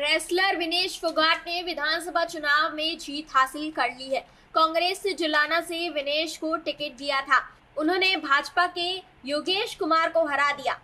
Wrestler Vinesh Phogat ने विधानसभा चुनाव में जीत हासिल कर ली है। कांग्रेस जुलाना से विनेश को टिकट दिया था। उन्होंने भाजपा के योगेश कुमार को हरा दिया।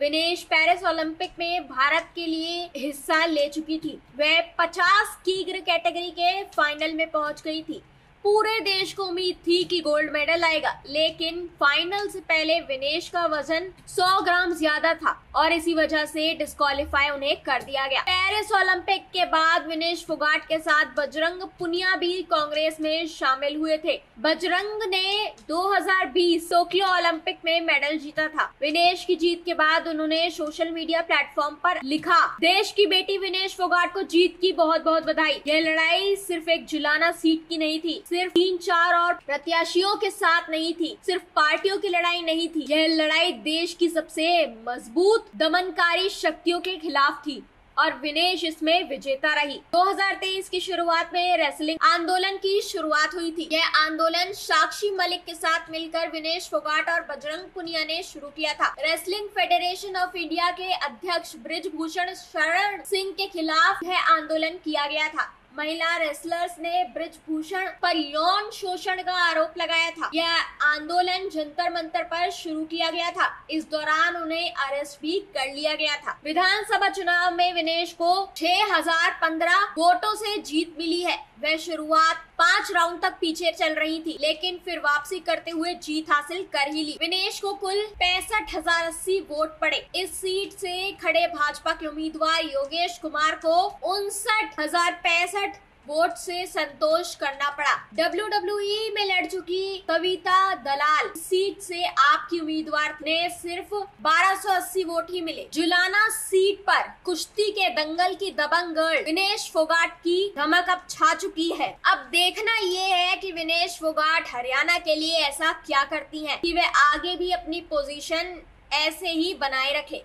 विनेश पेरिस ओलंपिक में भारत के लिए हिस्सा ले चुकी थी। वह 50 कीग्र कैटेगरी के फाइनल में पहुँच गई थी। पूरे देश को उम्मीद थी कि गोल्ड मेडल आएगा, लेकिन फाइनल से पहले विनेश का वज़न 100 ग्राम ज़्यादा था और इसी वजह से डिस्कालीफाई उन्हें कर दिया गया। पेरिस ओलंपिक के बाद विनेश फोगाट के साथ बजरंग पुनिया भी कांग्रेस में शामिल हुए थे। बजरंग ने 2020 टोक्यो ओलंपिक में मेडल जीता था। विनेश की जीत के बाद उन्होंने सोशल मीडिया प्लेटफॉर्म पर लिखा, देश की बेटी विनेश फोगाट को जीत की बहुत बहुत बधाई। यह लड़ाई सिर्फ़ एक जुलाना सीट की नहीं थी सिर्फ़ तीन चार और प्रत्याशियों के साथ नहीं थी, सिर्फ़ पार्टियों की लड़ाई नहीं थी। यह लड़ाई देश की सबसे मज़बूत, दमनकारी शक्तियों के खिलाफ थी और विनेश इसमें विजेता रही। 2023 की शुरुआत में रेसलिंग आंदोलन की शुरुआत हुई थी। यह आंदोलन साक्षी मलिक के साथ मिलकर विनेश फोगाट और बजरंग पुनिया ने शुरू किया था। रेसलिंग फेडरेशन ऑफ़ इंडिया के अध्यक्ष ब्रिजभूषण शरण सिंह के खिलाफ यह आंदोलन किया गया था। महिला रेसलर्स ने ब्रिजभूषण पर यौन शोषण का आरोप लगाया था। यह आंदोलन जंतर मंतर पर शुरू किया गया था। इस दौरान उन्हें अरेस्ट भी कर लिया गया था। विधानसभा चुनाव में विनेश को 6015 वोटों से जीत मिली है। वह शुरुआत पाँच राउंड तक पीछे चल रही थी, लेकिन फिर वापसी करते हुए जीत हासिल कर ही ली। विनेश को कुल पैंसठ हज़ार अस्सी वोट पड़े। इस सीट से खड़े भाजपा के उम्मीदवार योगेश कुमार को उनसठ हज़ार पैंसठ वोट से संतोष करना पड़ा। डब्ल्यू डब्ल्यू में लड़ चुकी कविता दलाल। सीट से आपकी उम्मीदवार ने सिर्फ़ 1280 वोट ही मिले। जुलाना सीट पर कुश्ती के दंगल की दबंग गर्ल विनेश फोगाट की धमक अब छा चुकी है। अब देखना ये है कि विनेश फोगाट हरियाणा के लिए ऐसा क्या करती हैं कि वे आगे भी अपनी पोजीशन ऐसे ही बनाए रखे।